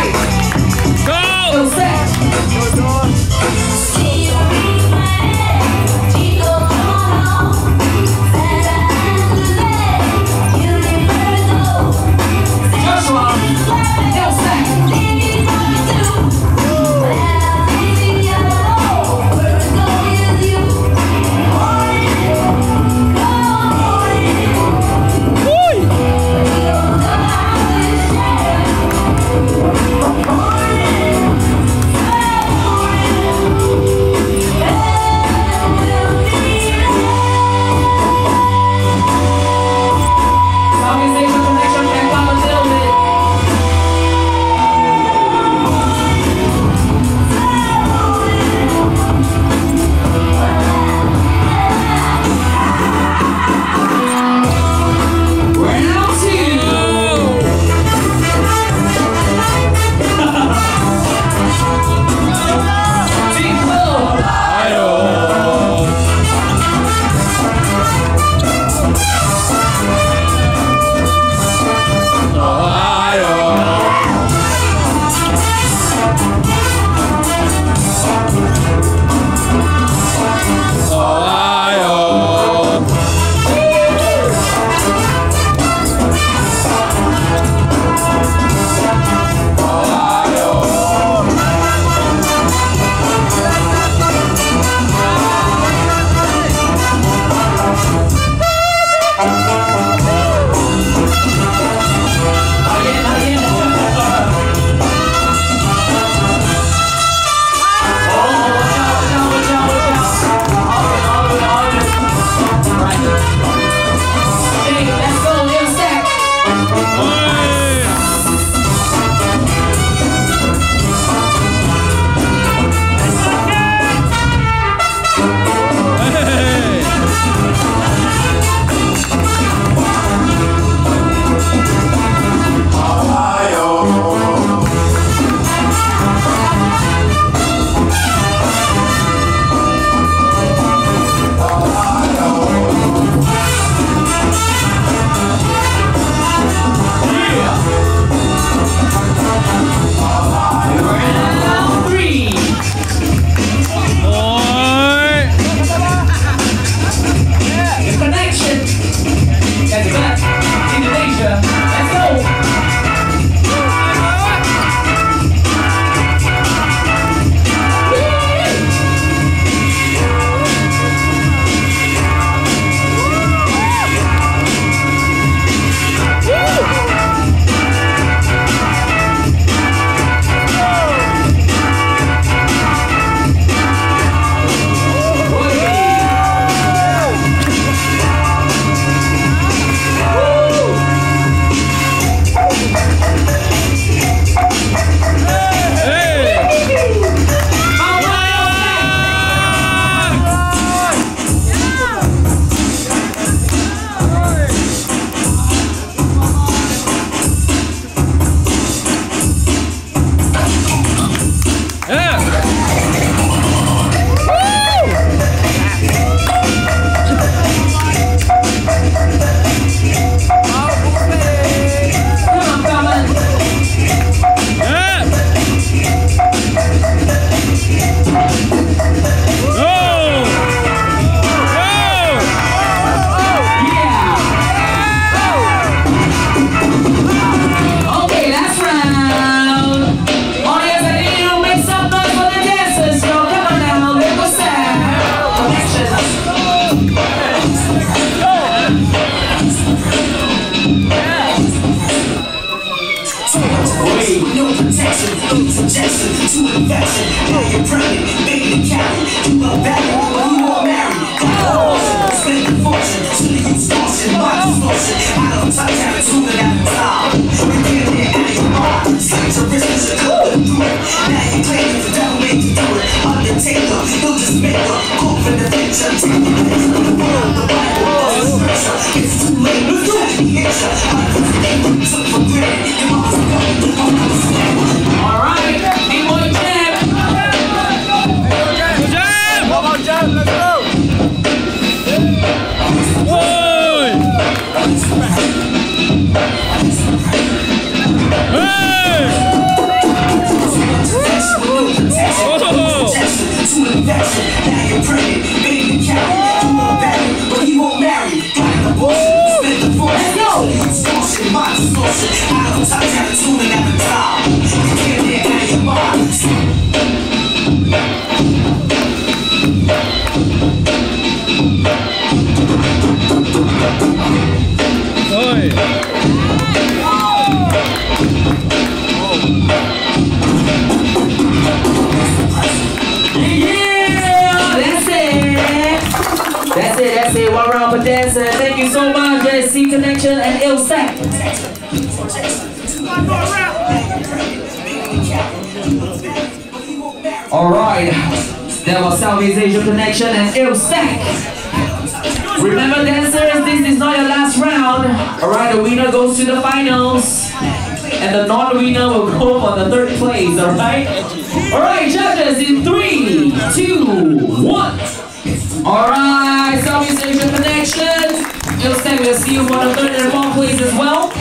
right. To infection. Now you're pregnant, baby carry. You love value, but you won't marry. A spend the fortune to the extortion, my distortion. I don't touch attitude and at the top. We can't get out of your mind. Slice your wrist, cause you couldn't do it. Now you claim the devil made you do it. Undertaker, he'll just make a call for the future. Take the picture of the world, the Bible, the scripture. It's too late, it's too late, it's Yeah, that's it. That's it, that's it. One round for. Thank you so much, JC Connection and Illstack. All right, that was Southeast Asia Connection and Illstack. Remember, dancers, this is not your last round. All right, the winner goes to the finals, and the non-winner will go for the third place. All right. All right, judges, in three, two, one. All right, Southeast Asia Connection. Illstack, we'll see you for the third and fourth place as well.